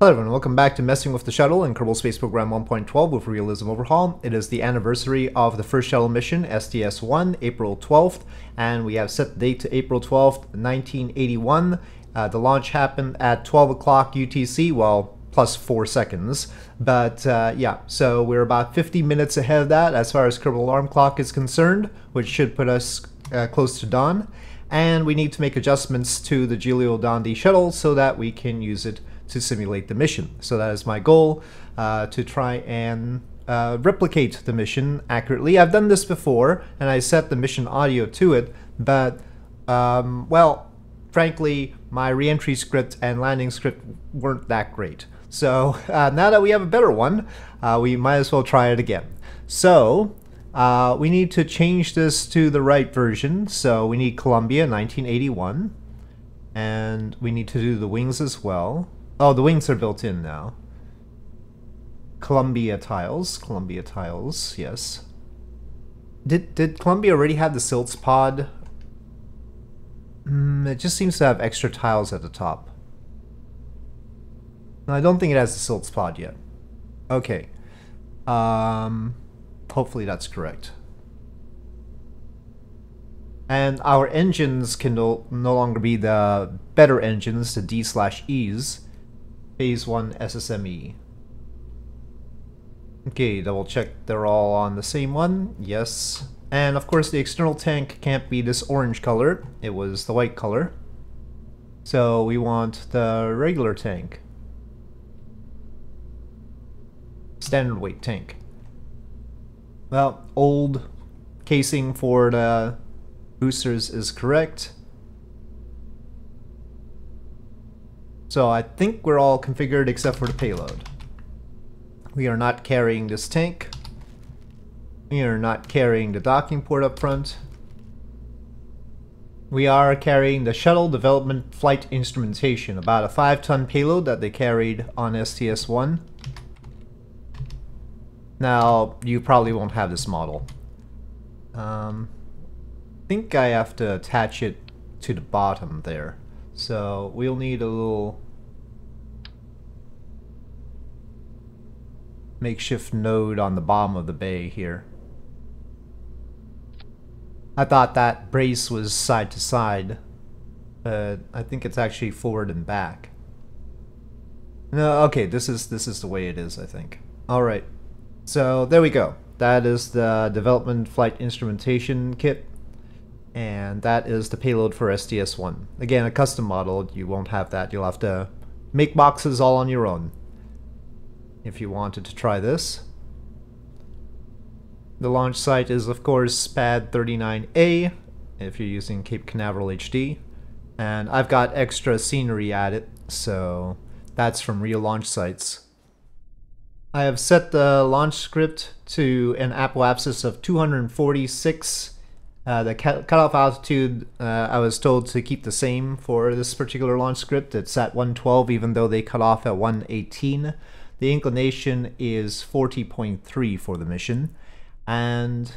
Hello everyone, welcome back to Messing with the Shuttle in Kerbal Space Program 1.12 with Realism Overhaul. It is the anniversary of the first shuttle mission, STS-1, April 12th, and we have set the date to April 12th, 1981. Uh, the launch happened at 12 o'clock UTC, well, plus 4 seconds. But uh, yeah, so we're about 50 minutes ahead of that as far as Kerbal Alarm Clock is concerned, which should put us uh, close to dawn. And we need to make adjustments to the Giulio Dondi shuttle so that we can use it to simulate the mission. So that is my goal, uh, to try and uh, replicate the mission accurately. I've done this before, and I set the mission audio to it, but, um, well, frankly, my reentry script and landing script weren't that great. So uh, now that we have a better one, uh, we might as well try it again. So uh, we need to change this to the right version. So we need Columbia 1981, and we need to do the wings as well. Oh, the wings are built in now. Columbia tiles. Columbia tiles, yes. Did did Columbia already have the SILTS pod? Mm, it just seems to have extra tiles at the top. No, I don't think it has the SILTS pod yet. Okay. Um, hopefully that's correct. And our engines can no, no longer be the better engines, the D slash E's. Phase 1 SSME. Okay, double check they're all on the same one. Yes. And of course the external tank can't be this orange color. It was the white color. So we want the regular tank. Standard weight tank. Well, old casing for the boosters is correct. So I think we're all configured except for the payload. We are not carrying this tank. We are not carrying the docking port up front. We are carrying the Shuttle Development Flight Instrumentation, about a 5-ton payload that they carried on STS-1. Now, you probably won't have this model. Um, I think I have to attach it to the bottom there. So we'll need a little makeshift node on the bottom of the bay here. I thought that brace was side to side, but I think it's actually forward and back. No, okay, this is this is the way it is, I think. All right. So there we go. That is the development flight instrumentation kit and that is the payload for STS-1. Again, a custom model, you won't have that. You'll have to make boxes all on your own if you wanted to try this. The launch site is, of course, SPAD 39A if you're using Cape Canaveral HD. And I've got extra scenery added, so that's from real launch sites. I have set the launch script to an apoapsis of 246 uh, the cutoff altitude, uh, I was told to keep the same for this particular launch script. It's at 112, even though they cut off at 118. The inclination is 40.3 for the mission. And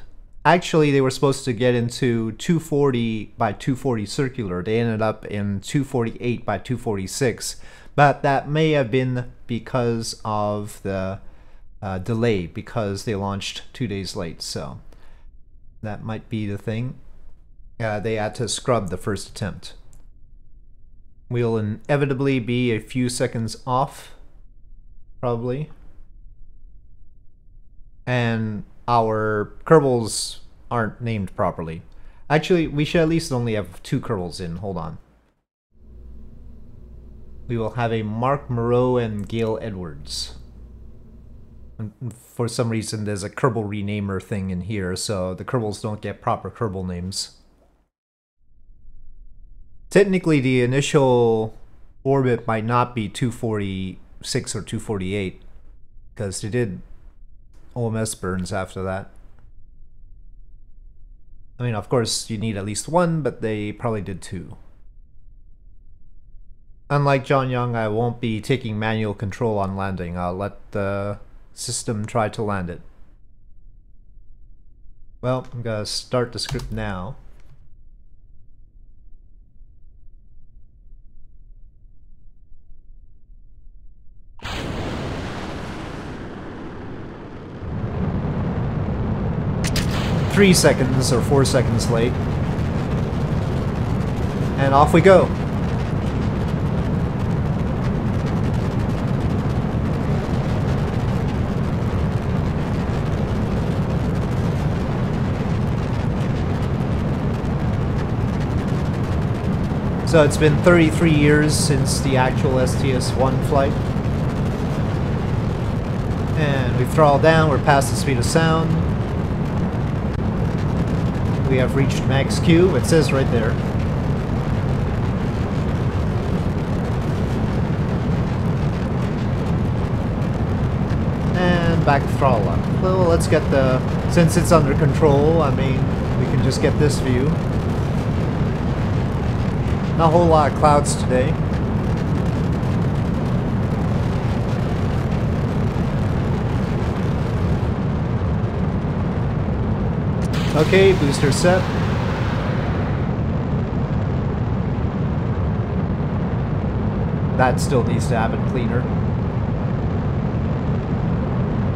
actually, they were supposed to get into 240 by 240 circular. They ended up in 248 by 246. But that may have been because of the uh, delay, because they launched two days late. So that might be the thing. Uh, they had to scrub the first attempt. We'll inevitably be a few seconds off, probably. And our Kerbals aren't named properly. Actually, we should at least only have two Kerbals in. Hold on. We will have a Mark Moreau and Gail Edwards for some reason there's a Kerbal renamer thing in here, so the Kerbals don't get proper Kerbal names. Technically, the initial orbit might not be 246 or 248, because they did OMS burns after that. I mean, of course, you need at least one, but they probably did two. Unlike John Young, I won't be taking manual control on landing. I'll let the system try to land it. Well, I'm gonna start the script now. Three seconds or four seconds late. And off we go. So it's been 33 years since the actual STS-1 flight. And we throttle down, we're past the speed of sound. We have reached max Q, it says right there. And back throttle. Well, let's get the... Since it's under control, I mean, we can just get this view. Not a whole lot of clouds today. Okay, booster set. That still needs to happen cleaner.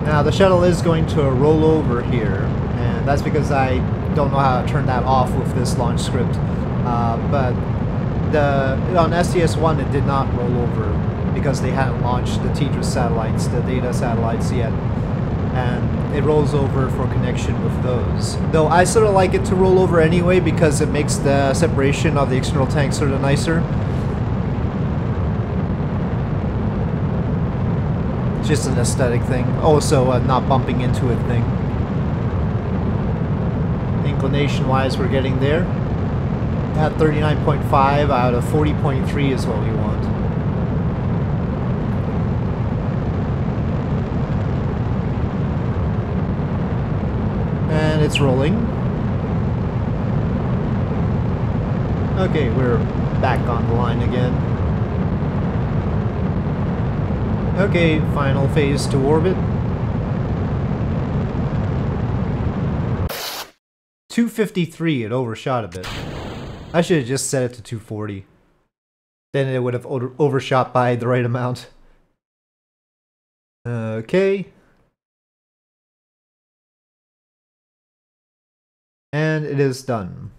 Now the shuttle is going to roll over here, and that's because I don't know how to turn that off with this launch script. Uh, but the on STS-1 it did not roll over because they hadn't launched the TDRS satellites, the data satellites yet. And it rolls over for connection with those. Though I sort of like it to roll over anyway because it makes the separation of the external tank sort of nicer. Just an aesthetic thing. Also, uh, not bumping into a thing. Inclination-wise, we're getting there. At 39.5 out of 40.3 is what we want. And it's rolling. Okay, we're back on the line again. Okay, final phase to orbit. 253, it overshot a bit. I should have just set it to 240. Then it would have overshot by the right amount. Okay. And it is done.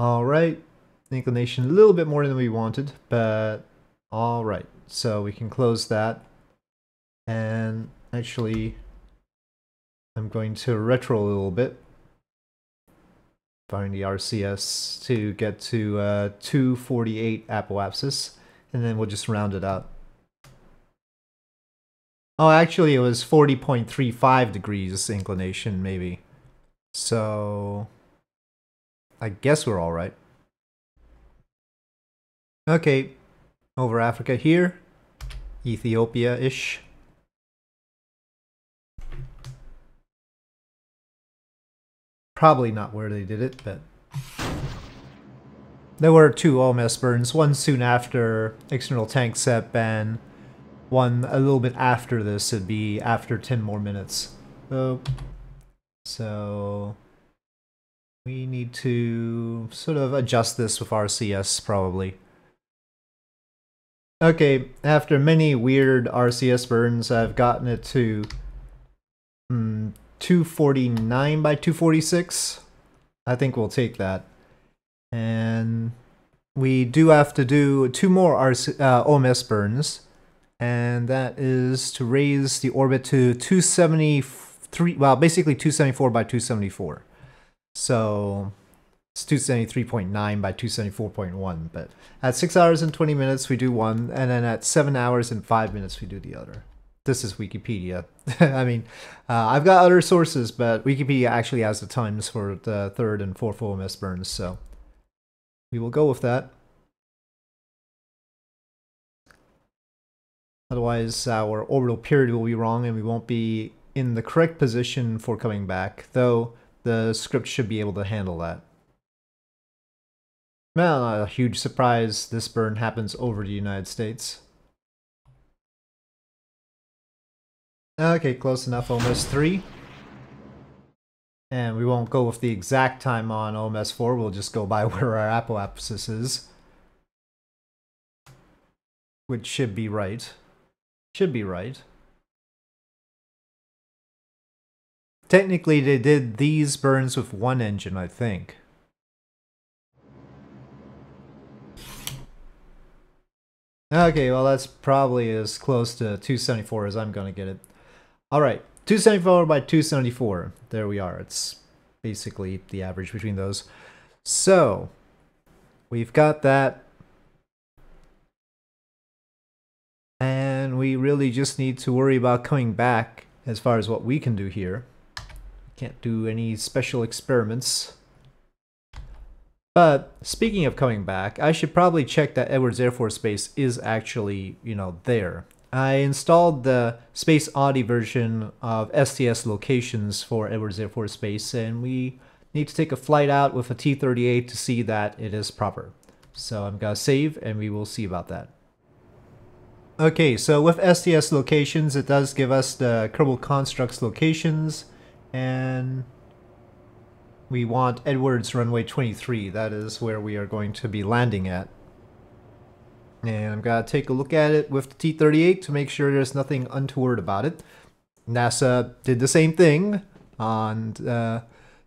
Alright. Inclination a little bit more than we wanted, but alright. So we can close that. And actually, I'm going to retro a little bit firing the RCS to get to uh, 248 apoapsis, and then we'll just round it out. Oh, actually, it was 40.35 degrees inclination, maybe. So, I guess we're all right. Okay, over Africa here, Ethiopia-ish. Probably not where they did it, but... There were two OMS burns, one soon after external tank set ban, one a little bit after this, it'd be after 10 more minutes. So, so we need to sort of adjust this with RCS probably. Okay, after many weird RCS burns, I've gotten it to mm, 249 by 246. I think we'll take that. And we do have to do two more RC, uh, OMS burns. And that is to raise the orbit to 273, well, basically 274 by 274. So it's 273.9 by 274.1. But at 6 hours and 20 minutes, we do one. And then at 7 hours and 5 minutes, we do the other this is Wikipedia. I mean, uh, I've got other sources, but Wikipedia actually has the times for the third and fourth OMS burns, so we will go with that. Otherwise, our orbital period will be wrong and we won't be in the correct position for coming back, though the script should be able to handle that. Well, not a huge surprise, this burn happens over the United States. Okay, close enough, almost 3. And we won't go with the exact time on OMS 4, we'll just go by where our apoapsis is. Which should be right. Should be right. Technically they did these burns with one engine, I think. Okay, well that's probably as close to 274 as I'm gonna get it. Alright, 274 by 274. There we are. It's basically the average between those. So, we've got that. And we really just need to worry about coming back as far as what we can do here. Can't do any special experiments. But speaking of coming back, I should probably check that Edwards Air Force Base is actually, you know, there. I installed the Space Oddity version of STS locations for Edwards Air Force Base, and we need to take a flight out with a T-38 to see that it is proper. So I'm gonna save, and we will see about that. Okay, so with STS locations, it does give us the Kerbal Konstructs locations, and we want Edwards runway 23. That is where we are going to be landing at. And I'm going to take a look at it with the T-38 to make sure there's nothing untoward about it. NASA did the same thing on the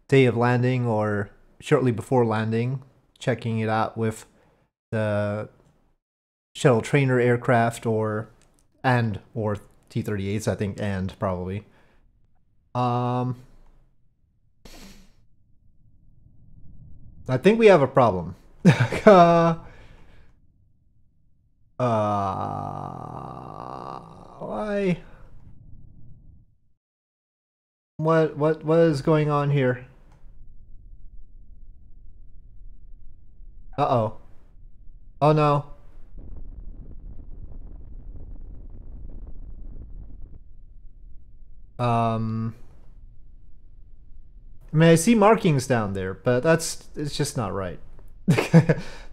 day of landing or shortly before landing, checking it out with the shuttle trainer aircraft or and or T-38s, I think, and probably. Um, I think we have a problem. uh, uh, why? What what what is going on here? Uh-oh. Oh no. Um I mean, I see markings down there, but that's it's just not right.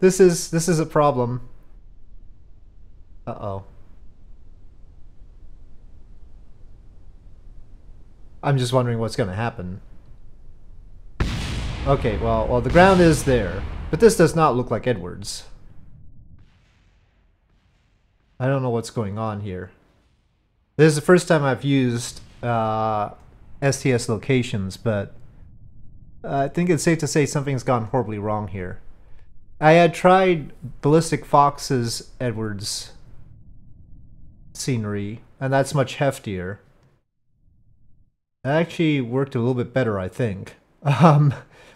this is this is a problem. Uh-oh. I'm just wondering what's going to happen. Okay, well, well, the ground is there, but this does not look like Edwards. I don't know what's going on here. This is the first time I've used uh, STS locations, but I think it's safe to say something's gone horribly wrong here. I had tried Ballistic Fox's Edwards scenery, and that's much heftier. That actually worked a little bit better, I think. Um,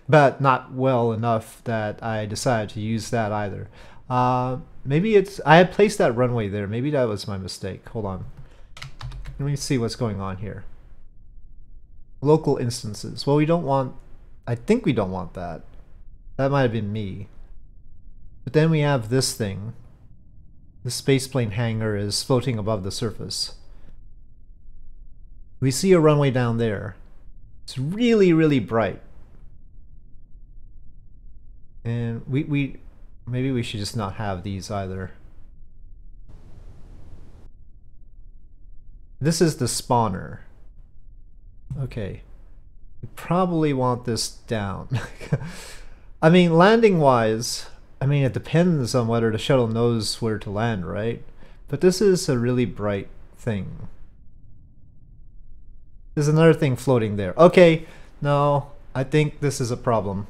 but not well enough that I decided to use that either. Uh, maybe it's... I had placed that runway there. Maybe that was my mistake. Hold on. Let me see what's going on here. Local instances. Well, we don't want I think we don't want that. That might have been me. But then we have this thing. The spaceplane hangar is floating above the surface. We see a runway down there. It's really, really bright. And we, we maybe we should just not have these either. This is the spawner. Okay probably want this down. I mean, landing wise, I mean, it depends on whether the shuttle knows where to land, right? But this is a really bright thing. There's another thing floating there. Okay, no, I think this is a problem.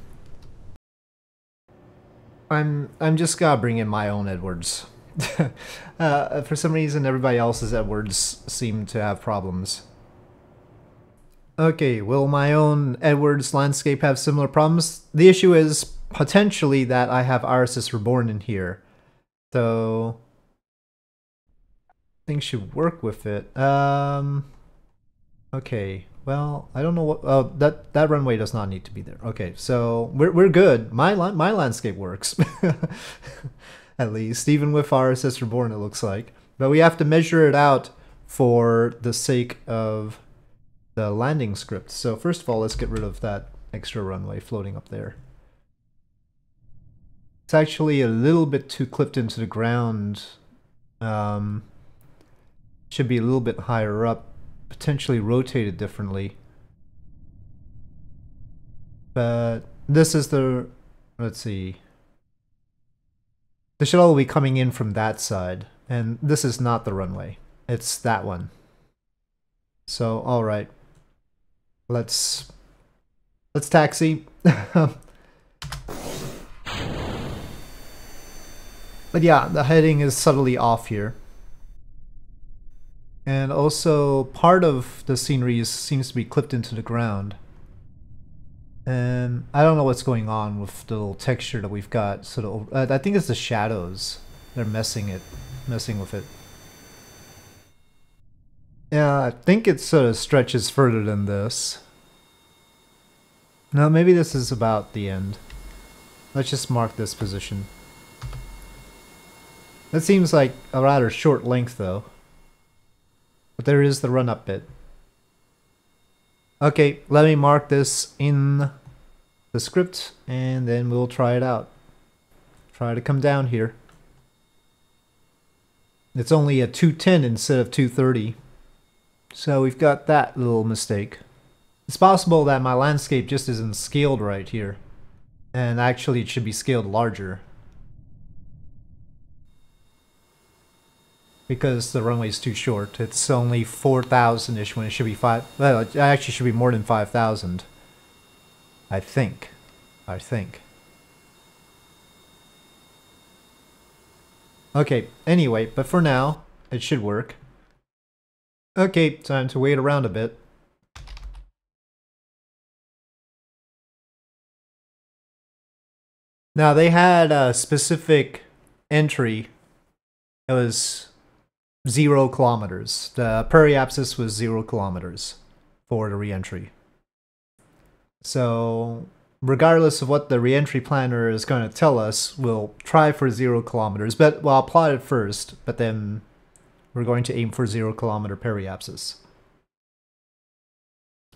I'm I'm just gonna bring in my own Edwards. uh, for some reason, everybody else's Edwards seem to have problems. Okay, will my own Edwards landscape have similar problems? The issue is potentially that I have RSS Reborn in here. So things should work with it. Um Okay. Well, I don't know what oh that that runway does not need to be there. Okay, so we're we're good. My my landscape works. At least even with RSS Reborn it looks like. But we have to measure it out for the sake of the landing script. So first of all, let's get rid of that extra runway floating up there. It's actually a little bit too clipped into the ground. Um, should be a little bit higher up, potentially rotated differently. But this is the, let's see. The shuttle will be coming in from that side, and this is not the runway. It's that one. So, alright. Let's let's taxi. but yeah, the heading is subtly off here. And also, part of the scenery seems to be clipped into the ground. And I don't know what's going on with the little texture that we've got. So uh, I think it's the shadows. They're messing it, messing with it. Yeah, I think it sort of stretches further than this. No, maybe this is about the end. Let's just mark this position. That seems like a rather short length though. But there is the run up bit. Okay, let me mark this in the script and then we'll try it out. Try to come down here. It's only a 210 instead of 230. So we've got that little mistake. It's possible that my landscape just isn't scaled right here. And actually it should be scaled larger. Because the runway is too short. It's only 4,000-ish when it should be 5... Well, it actually should be more than 5,000. I think. I think. Okay, anyway, but for now, it should work. Okay, time to wait around a bit. Now they had a specific entry. It was zero kilometers. The periapsis was zero kilometers for the reentry. So regardless of what the reentry planner is going to tell us, we'll try for zero kilometers. But well, I'll plot it first, but then we're going to aim for zero kilometer periapsis.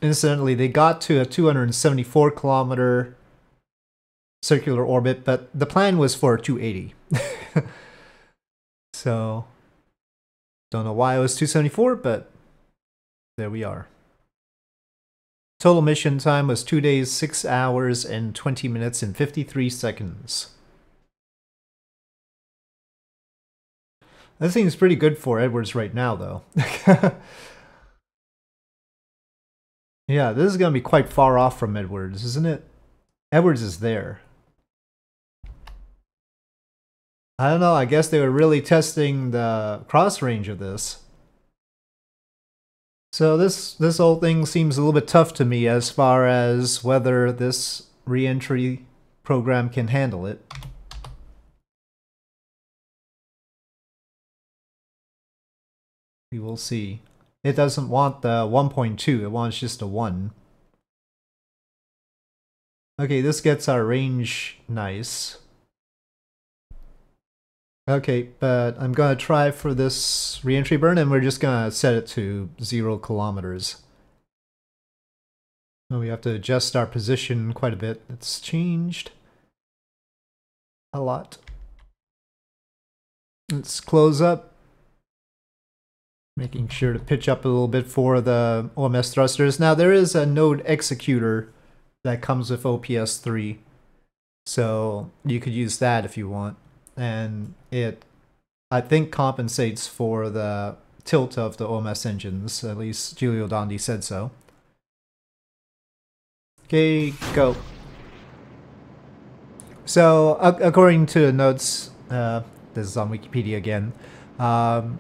Incidentally, they got to a 274 kilometer circular orbit, but the plan was for 280. so, don't know why it was 274, but there we are. Total mission time was 2 days, 6 hours, and 20 minutes and 53 seconds. That seems pretty good for Edwards right now, though. yeah, this is going to be quite far off from Edwards, isn't it? Edwards is there. I don't know, I guess they were really testing the cross range of this. So this this whole thing seems a little bit tough to me as far as whether this reentry program can handle it. We will see. It doesn't want the 1.2, it wants just a 1. Okay, this gets our range nice. Okay, but I'm gonna try for this reentry burn and we're just gonna set it to 0 kilometers. we have to adjust our position quite a bit. It's changed a lot. Let's close up making sure to pitch up a little bit for the OMS thrusters. Now there is a node executor that comes with OPS 3, so you could use that if you want. And it, I think, compensates for the tilt of the OMS engines, at least Giulio Dondi said so. Okay, go. So, according to the notes, uh, this is on Wikipedia again, um,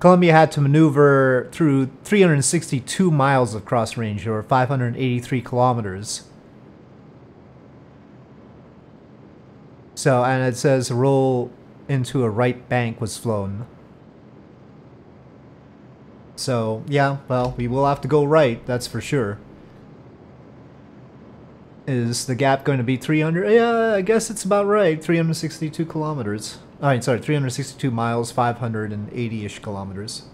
Columbia had to maneuver through 362 miles of cross range, or 583 kilometers. So, and it says roll into a right bank was flown. So, yeah, well, we will have to go right, that's for sure. Is the gap going to be 300? Yeah, I guess it's about right. 362 kilometers. Alright, sorry, 362 miles, 580-ish kilometers.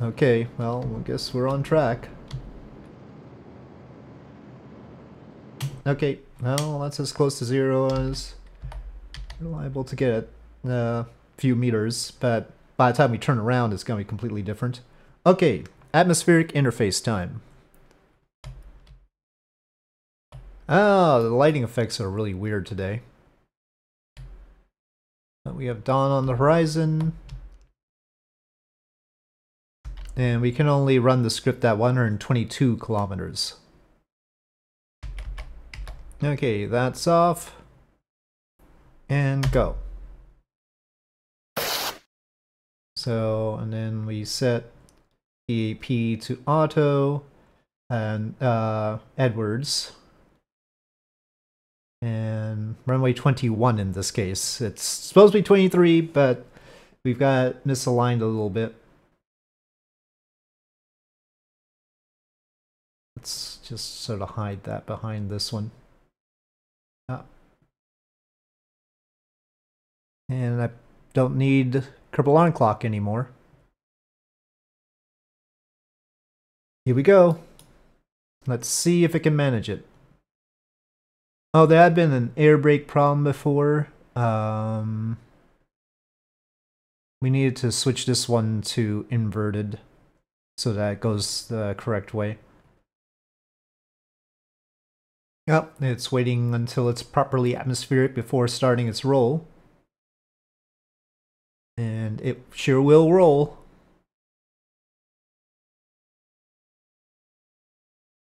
Okay, well, I guess we're on track. Okay, well, that's as close to zero as reliable to get a uh, few meters, but by the time we turn around, it's going to be completely different. Okay, atmospheric interface time. Oh, the lighting effects are really weird today. We have dawn on the horizon. And we can only run the script at 122 kilometers. Okay, that's off. And go. So, and then we set DAP to auto and uh, Edwards. And runway 21 in this case. It's supposed to be 23, but we've got misaligned a little bit. Let's just sort of hide that behind this one. Ah. And I don't need Kerbal Alarm Clock anymore. Here we go. Let's see if it can manage it. Oh, there had been an air brake problem before. Um, we needed to switch this one to inverted so that it goes the correct way. Yep, it's waiting until it's properly atmospheric before starting its roll. And it sure will roll.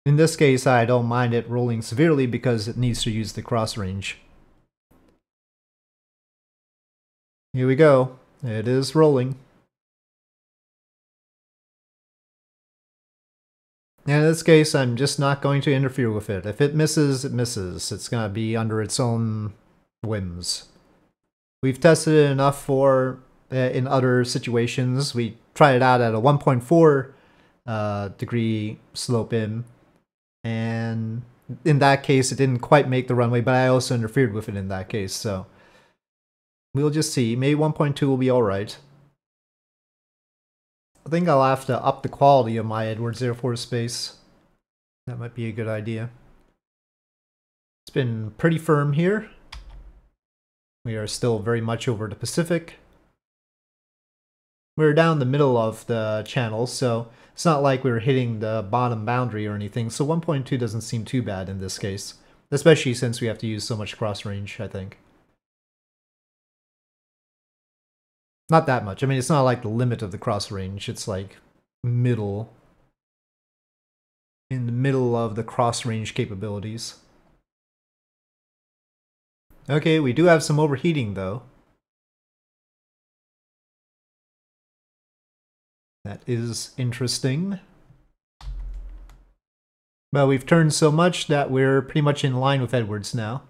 In this case, I don't mind it rolling severely because it needs to use the cross range. Here we go. It is rolling. in this case, I'm just not going to interfere with it. If it misses, it misses. It's going to be under its own whims. We've tested it enough for uh, in other situations. We tried it out at a 1.4 uh, degree slope in and in that case, it didn't quite make the runway, but I also interfered with it in that case, so we'll just see. Maybe 1.2 will be alright. I think I'll have to up the quality of my Edwards Air Force Base. That might be a good idea. It's been pretty firm here. We are still very much over the Pacific. We're down the middle of the channel, so it's not like we are hitting the bottom boundary or anything, so 1.2 doesn't seem too bad in this case. Especially since we have to use so much cross range, I think. Not that much. I mean, it's not like the limit of the cross range. It's like middle. In the middle of the cross range capabilities. Okay, we do have some overheating though. That is interesting. But we've turned so much that we're pretty much in line with Edwards now.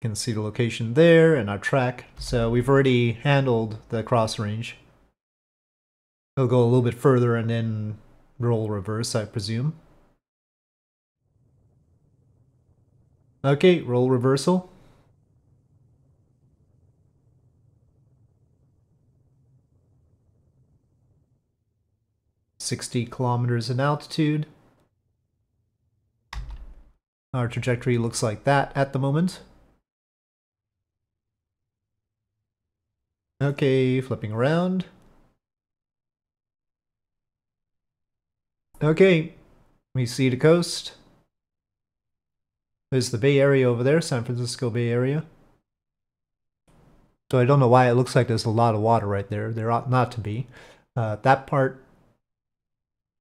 You can see the location there and our track. So we've already handled the cross range. We'll go a little bit further and then roll reverse, I presume. Okay, roll reversal. 60 kilometers in altitude. Our trajectory looks like that at the moment. Okay, flipping around. Okay, we see the coast. There's the Bay Area over there, San Francisco Bay Area. So I don't know why it looks like there's a lot of water right there. There ought not to be. Uh, that part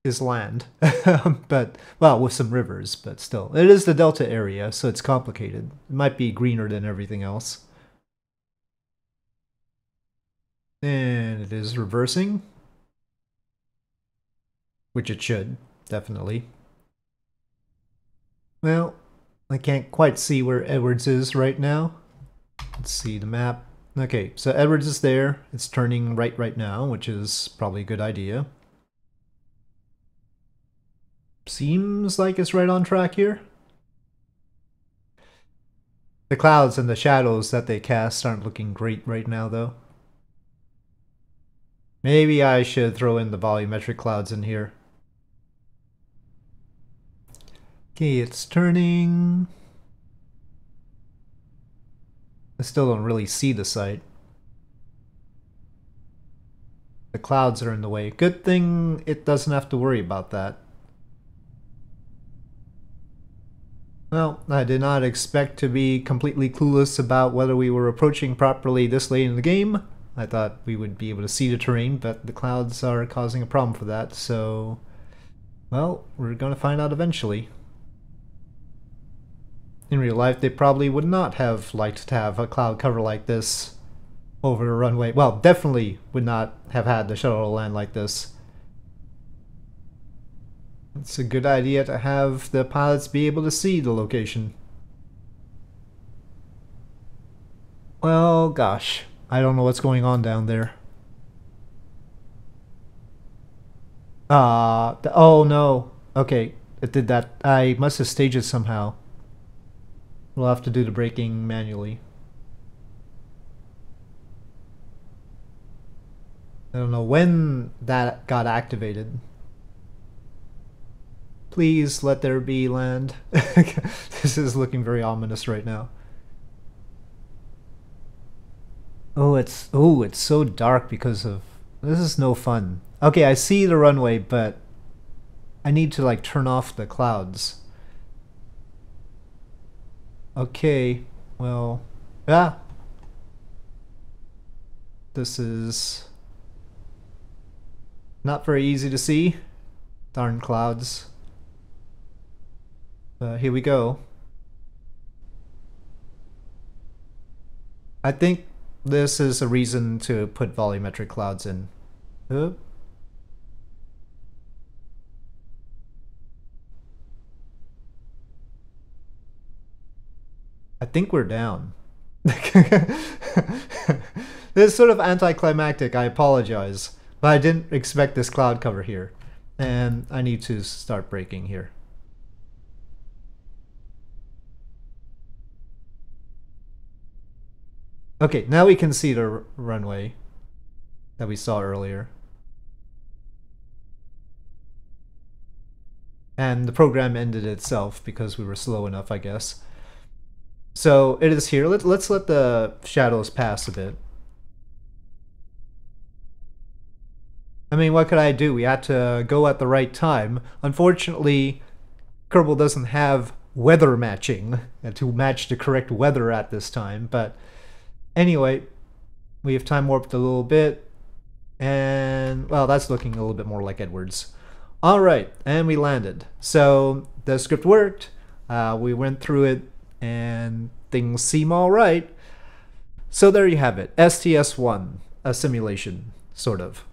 is land, but well, with some rivers, but still, it is the delta area, so it's complicated. It might be greener than everything else. And it is reversing, which it should, definitely. Well, I can't quite see where Edwards is right now. Let's see the map. Okay, so Edwards is there. It's turning right right now, which is probably a good idea. Seems like it's right on track here. The clouds and the shadows that they cast aren't looking great right now, though. Maybe I should throw in the volumetric clouds in here. Okay, it's turning. I still don't really see the site. The clouds are in the way. Good thing it doesn't have to worry about that. Well, I did not expect to be completely clueless about whether we were approaching properly this late in the game. I thought we would be able to see the terrain, but the clouds are causing a problem for that, so... Well, we're gonna find out eventually. In real life, they probably would not have liked to have a cloud cover like this over the runway. Well, definitely would not have had the shuttle land like this. It's a good idea to have the pilots be able to see the location. Well, gosh, I don't know what's going on down there. Uh, oh no. Okay, it did that. I must have staged it somehow. We'll have to do the braking manually. I don't know when that got activated. Please let there be land. this is looking very ominous right now. Oh, it's oh, it's so dark because of this is no fun. Okay, I see the runway, but I need to like turn off the clouds. Okay, well, yeah. This is not very easy to see. Darn clouds. Uh, here we go. I think this is a reason to put volumetric clouds in. Oop. I think we're down. this is sort of anticlimactic, I apologize. But I didn't expect this cloud cover here. And I need to start braking here. Okay, now we can see the runway that we saw earlier. And the program ended itself because we were slow enough, I guess. So it is here. Let, let's let the shadows pass a bit. I mean, what could I do? We had to go at the right time. Unfortunately, Kerbal doesn't have weather matching to match the correct weather at this time, but Anyway, we have time warped a little bit. And, well, that's looking a little bit more like Edwards. All right, and we landed. So the script worked. Uh, we went through it, and things seem all right. So there you have it, STS-1, a simulation, sort of.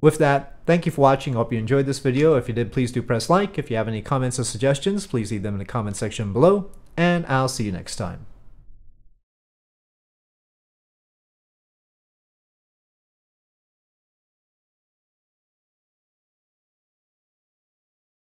With that, thank you for watching. I hope you enjoyed this video. If you did, please do press like. If you have any comments or suggestions, please leave them in the comment section below. And I'll see you next time.